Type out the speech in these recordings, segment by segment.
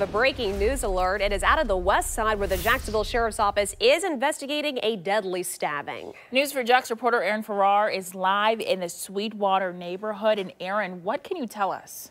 A breaking news alert. It is out of the west side where the Jacksonville Sheriff's Office is investigating a deadly stabbing. News4JAX reporter Aaron Farrar is live in the Sweetwater neighborhood. And Aaron, what can you tell us?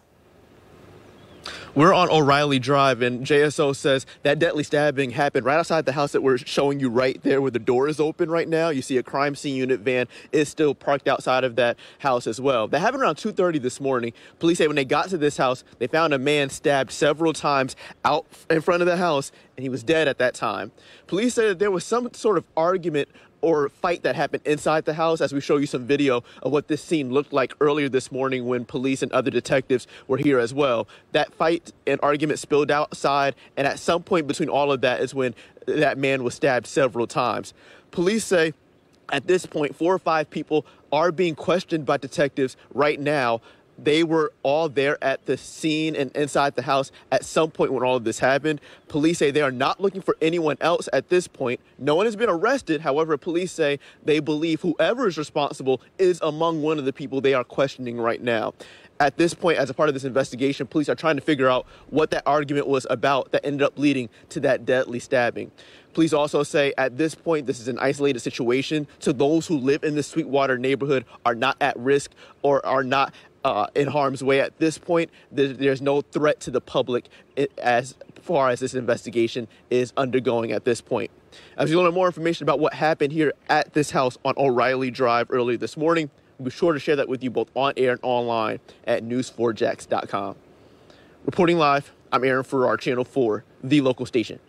We're on O'Reilly Drive, and JSO says that deadly stabbing happened right outside the house that we're showing you right there where the door is open right now. You see a crime scene unit van is still parked outside of that house as well. That happened around 2.30 this morning. Police say when they got to this house, they found a man stabbed several times out in front of the house, and he was dead at that time. Police say that there was some sort of argument or fight that happened inside the house as we show you some video of what this scene looked like earlier this morning when police and other detectives were here as well. That fight and argument spilled outside, and at some point between all of that is when that man was stabbed several times. Police say at this point, four or five people are being questioned by detectives right now they were all there at the scene and inside the house at some point when all of this happened. Police say they are not looking for anyone else at this point. No one has been arrested. However, police say they believe whoever is responsible is among one of the people they are questioning right now. At this point, as a part of this investigation, police are trying to figure out what that argument was about that ended up leading to that deadly stabbing. Police also say at this point, this is an isolated situation. So those who live in the Sweetwater neighborhood are not at risk or are not uh, in harm's way at this point. There's no threat to the public as far as this investigation is undergoing at this point. As you learn more information about what happened here at this house on O'Reilly Drive early this morning, we'll be sure to share that with you both on air and online at news4jax.com. Reporting live, I'm Aaron Farrar, Channel 4, the local station.